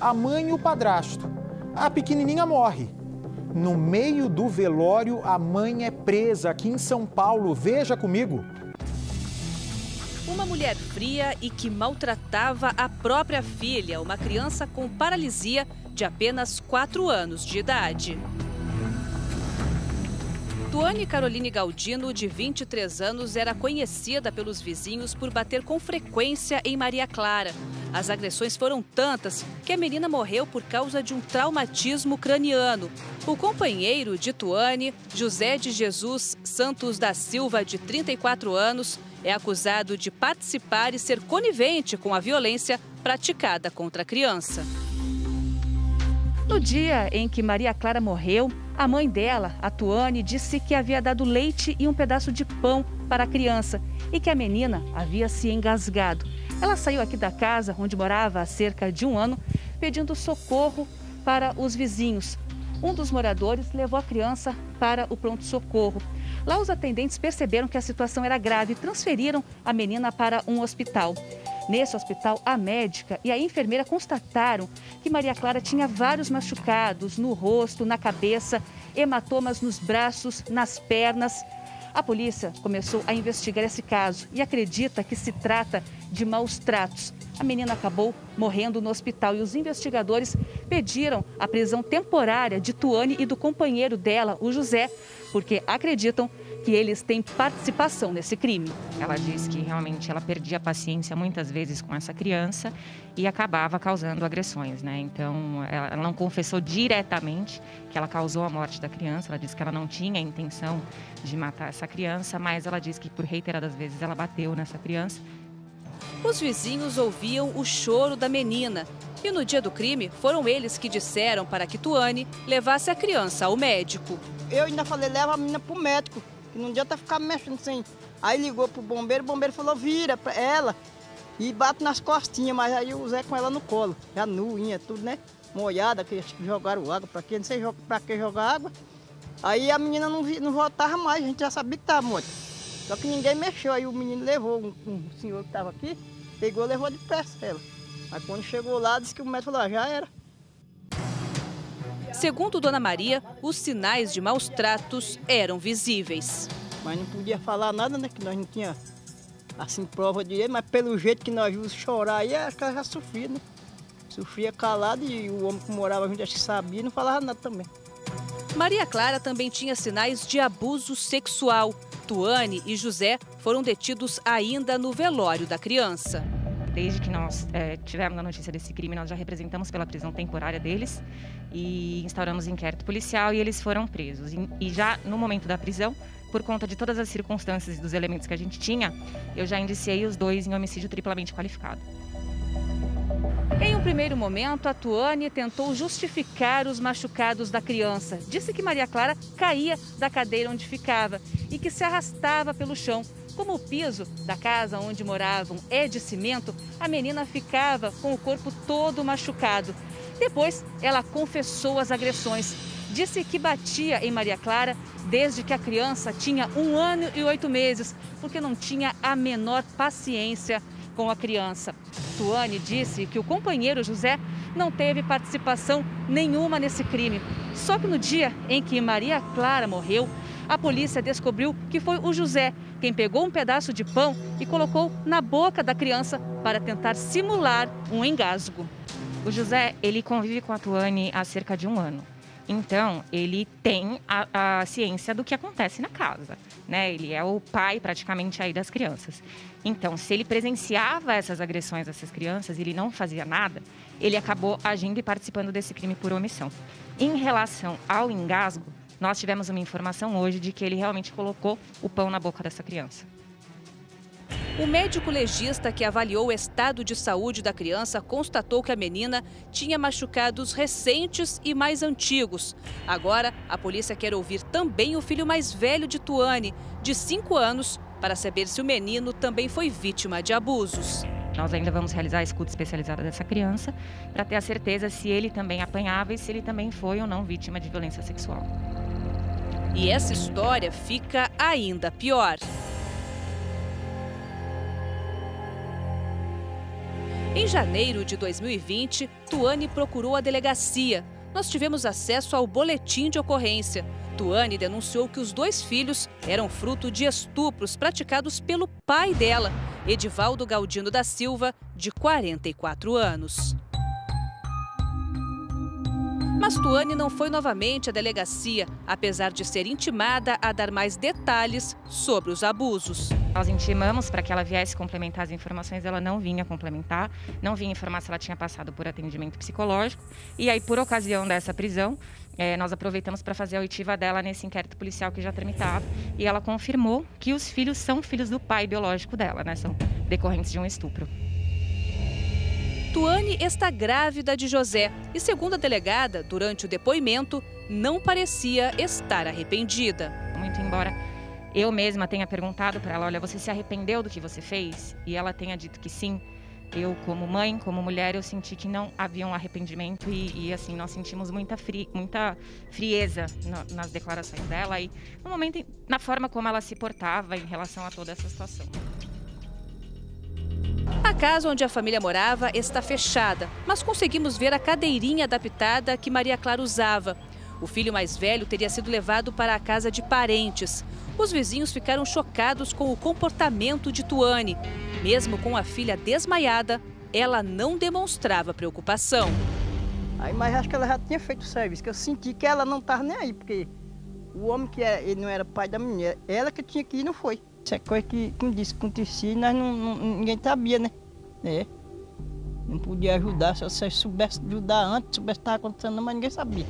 a mãe e o padrasto. A pequenininha morre. No meio do velório, a mãe é presa aqui em São Paulo. Veja comigo. Uma mulher fria e que maltratava a própria filha, uma criança com paralisia de apenas 4 anos de idade. Tuane Caroline Galdino, de 23 anos, era conhecida pelos vizinhos por bater com frequência em Maria Clara. As agressões foram tantas que a menina morreu por causa de um traumatismo craniano. O companheiro de Tuane, José de Jesus Santos da Silva, de 34 anos, é acusado de participar e ser conivente com a violência praticada contra a criança. No dia em que Maria Clara morreu, a mãe dela, a Tuane, disse que havia dado leite e um pedaço de pão para a criança e que a menina havia se engasgado. Ela saiu aqui da casa onde morava há cerca de um ano pedindo socorro para os vizinhos. Um dos moradores levou a criança para o pronto-socorro. Lá, os atendentes perceberam que a situação era grave e transferiram a menina para um hospital. Nesse hospital, a médica e a enfermeira constataram que Maria Clara tinha vários machucados no rosto, na cabeça, hematomas nos braços, nas pernas. A polícia começou a investigar esse caso e acredita que se trata de maus tratos. A menina acabou morrendo no hospital e os investigadores pediram a prisão temporária de Tuane e do companheiro dela, o José, porque acreditam que eles têm participação nesse crime. Ela diz que realmente ela perdia a paciência muitas vezes com essa criança e acabava causando agressões, né? Então, ela não confessou diretamente que ela causou a morte da criança. Ela disse que ela não tinha a intenção de matar essa criança, mas ela disse que por reiteradas vezes ela bateu nessa criança. Os vizinhos ouviam o choro da menina e no dia do crime foram eles que disseram para que Tuane levasse a criança ao médico. Eu ainda falei, leva a menina para o médico que não adianta ficar mexendo sem. Aí ligou pro bombeiro, o bombeiro falou, vira pra ela e bate nas costinhas, mas aí o Zé com ela no colo, já nuinha, tudo, né? Molhada, que jogaram água, pra quê? Não sei pra que jogar água. Aí a menina não, não voltava mais, a gente já sabia que estava morta. Só que ninguém mexeu, aí o menino levou, um, um senhor que estava aqui, pegou e levou de pressa ela. Aí quando chegou lá, disse que o médico falou, ah, já era. Segundo Dona Maria, os sinais de maus tratos eram visíveis. Mas não podia falar nada, né? Que nós não tinha assim prova de ele, mas pelo jeito que nós vimos chorar aí, que ela já sofria, né? Sofria calado e o homem que morava junto, acho que sabia, não falava nada também. Maria Clara também tinha sinais de abuso sexual. Tuane e José foram detidos ainda no velório da criança. Desde que nós é, tivemos a notícia desse crime, nós já representamos pela prisão temporária deles e instauramos inquérito policial e eles foram presos. E já no momento da prisão, por conta de todas as circunstâncias e dos elementos que a gente tinha, eu já indiciei os dois em homicídio triplamente qualificado. Em um primeiro momento, a Tuane tentou justificar os machucados da criança. Disse que Maria Clara caía da cadeira onde ficava e que se arrastava pelo chão. Como o piso da casa onde moravam é de cimento, a menina ficava com o corpo todo machucado. Depois, ela confessou as agressões. Disse que batia em Maria Clara desde que a criança tinha um ano e oito meses, porque não tinha a menor paciência com a criança. Tuane disse que o companheiro José não teve participação nenhuma nesse crime. Só que no dia em que Maria Clara morreu, a polícia descobriu que foi o José quem pegou um pedaço de pão e colocou na boca da criança para tentar simular um engasgo. O José, ele convive com a Tuane há cerca de um ano. Então, ele tem a, a, ciência do que acontece na casa, né? Ele é o pai praticamente aí das crianças. Então, se ele presenciava essas agressões dessas crianças e ele não fazia nada, ele acabou agindo e participando desse crime por omissão. Em relação ao engasgo, nós tivemos uma informação hoje de que ele realmente colocou o pão na boca dessa criança. O médico legista que avaliou o estado de saúde da criança constatou que a menina tinha machucados recentes e mais antigos. Agora, a polícia quer ouvir também o filho mais velho de Tuane, de 5 anos, para saber se o menino também foi vítima de abusos. Nós ainda vamos realizar a escuta especializada dessa criança para ter a certeza se ele também apanhava e se ele também foi ou não vítima de violência sexual. E essa história fica ainda pior. Em janeiro de 2020, Tuane procurou a delegacia. Nós tivemos acesso ao boletim de ocorrência. Tuane denunciou que os dois filhos eram fruto de estupros praticados pelo pai dela, Edivaldo Galdino da Silva, de 44 anos. Mas Tuane não foi novamente à delegacia, apesar de ser intimada a dar mais detalhes sobre os abusos. Nós intimamos para que ela viesse complementar as informações, ela não vinha complementar, não vinha informar se ela tinha passado por atendimento psicológico. E aí, por ocasião dessa prisão, é, nós aproveitamos para fazer a oitiva dela nesse inquérito policial que já tramitava. E ela confirmou que os filhos são filhos do pai biológico dela, né? São decorrentes de um estupro. Tuane está grávida de José e, segundo a delegada, durante o depoimento, não parecia estar arrependida. Muito embora eu mesma tenha perguntado para ela: olha, você se arrependeu do que você fez? E ela tenha dito que sim. Eu, como mãe, como mulher, eu senti que não havia um arrependimento e, e assim, nós sentimos muita, fri, muita frieza nas declarações dela e no momento, na forma como ela se portava em relação a toda essa situação. A casa onde a família morava está fechada, mas conseguimos ver a cadeirinha adaptada que Maria Clara usava. O filho mais velho teria sido levado para a casa de parentes. Os vizinhos ficaram chocados com o comportamento de Tuane. Mesmo com a filha desmaiada, ela não demonstrava preocupação. Aí, mas acho que ela já tinha feito o serviço, que eu senti que ela não estava nem aí, porque o homem que era, ele não era pai da menina, ela que tinha que ir não foi. Isso é coisa que, como disse, acontecia nós não, não, ninguém sabia, né? É. Não podia ajudar, se você soubesse ajudar antes, soubesse o que estava acontecendo, mas ninguém sabia.